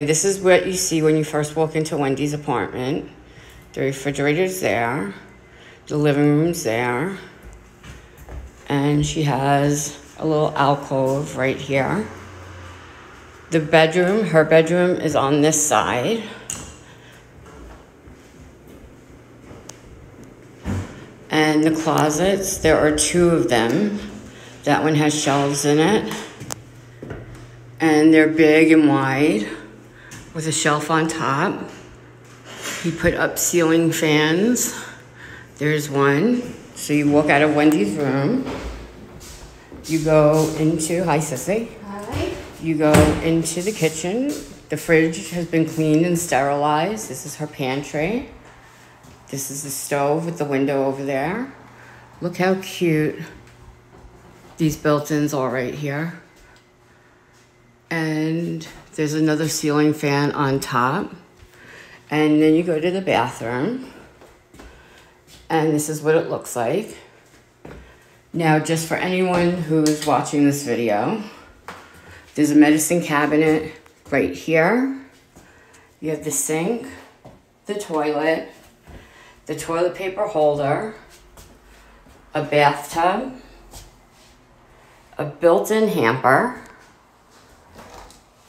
This is what you see when you first walk into Wendy's apartment. The refrigerator's there, the living room's there, and she has a little alcove right here. The bedroom, her bedroom is on this side. And the closets, there are two of them. That one has shelves in it. And they're big and wide with a shelf on top. He put up ceiling fans. There's one. So you walk out of Wendy's room. You go into, hi Sissy. Hi. You go into the kitchen. The fridge has been cleaned and sterilized. This is her pantry. This is the stove with the window over there. Look how cute these built-ins are right here. And there's another ceiling fan on top. And then you go to the bathroom. And this is what it looks like. Now, just for anyone who's watching this video, there's a medicine cabinet right here. You have the sink, the toilet, the toilet paper holder, a bathtub, a built-in hamper.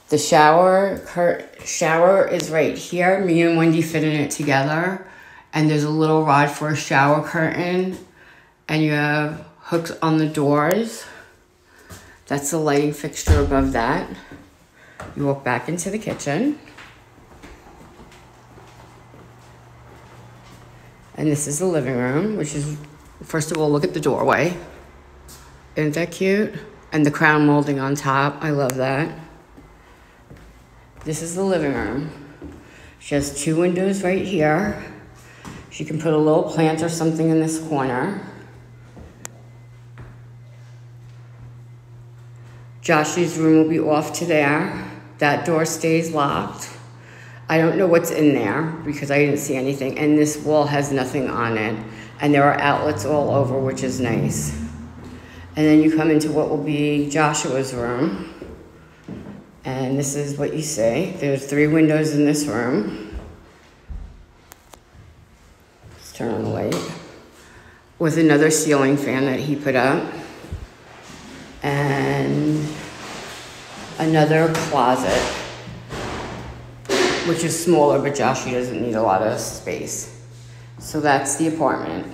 The shower cur- shower is right here. Me and Wendy fitted it together. And there's a little rod for a shower curtain. And you have hooks on the doors. That's the lighting fixture above that. You walk back into the kitchen. And this is the living room, which is, first of all, look at the doorway. Isn't that cute? And the crown molding on top, I love that. This is the living room. She has two windows right here. She can put a little plant or something in this corner. Josh's room will be off to there. That door stays locked. I don't know what's in there because I didn't see anything. And this wall has nothing on it. And there are outlets all over, which is nice. And then you come into what will be Joshua's room. And this is what you see. There's three windows in this room. Let's turn on the light. With another ceiling fan that he put up. And another closet, which is smaller, but Joshua doesn't need a lot of space. So that's the apartment.